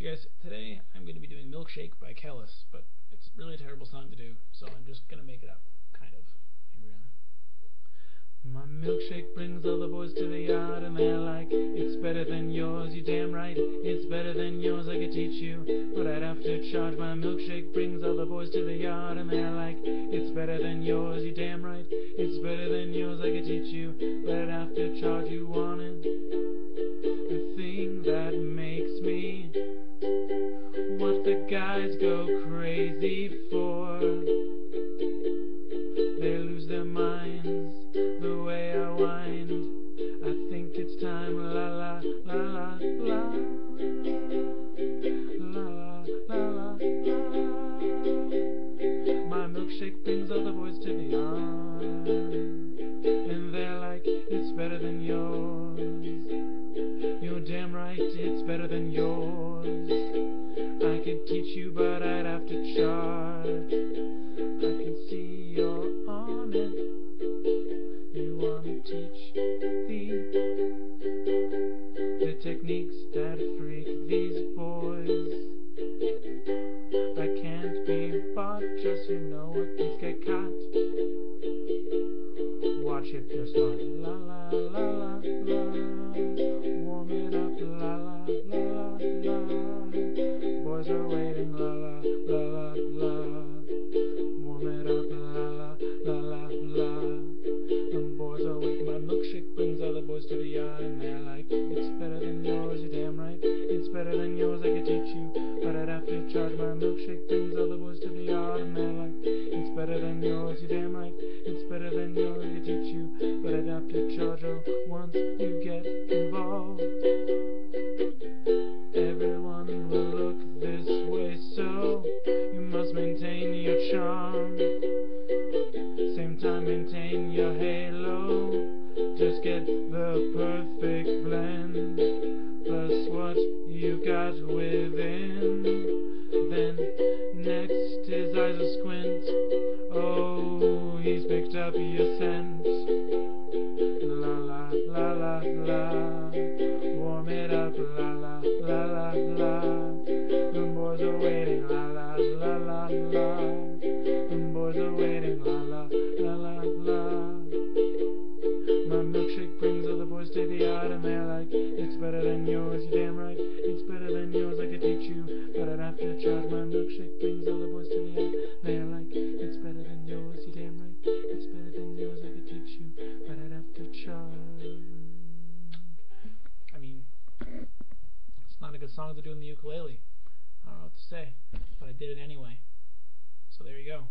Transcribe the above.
Hey guys, today I'm going to be doing Milkshake by Kelis, but it's really a terrible song to do, so I'm just going to make it up, kind of. Here we go. My milkshake brings all the boys to the yard and they're like, it's better than yours, you damn right, it's better than yours, I could teach you, but I'd have to charge. My milkshake brings all the boys to the yard and they're like, it's better than yours, you damn right, it's better than yours, I could teach you, but I'd have to charge. You want it? For. They lose their minds the way I wind. I think it's time, la la la la la. La la la la la. My milkshake brings all the boys to the yard. And they're like, it's better than yours. You're damn right, it's better than yours. Could teach you, but I'd have to charge. I can see you're on it. You wanna teach the the techniques that freak these boys. I can't be bought, just you know what things get caught. Watch if you're smart. La la la la la. Better than yours. I could teach you, but I'd have to charge. My milkshake brings all the boys to the yard, and they're like, it's better than yours. You're damn right. It's better than yours. I could teach you, but I'd have to charge. Oh, once you get involved, everyone will look this way. So you must maintain your charm. Same time, maintain your halo. Just get what you got within. Then next his eyes will squint. Oh, he's picked up your scent. La la la la la. Warm it up. La la la la la. The boys are waiting. La la la la la. The boys are waiting. La la la la la. My milkshake brings all the boys to the yard and they're like, better than yours, you damn right. It's better than yours, I could teach you, but I'd have to charge. My milkshake brings all the boys to the yard. They're like, it's better than yours, you damn right. It's better than yours, I could teach you, but I'd have to charge. I mean, it's not a good song to do in the ukulele. I don't know what to say, but I did it anyway. So there you go.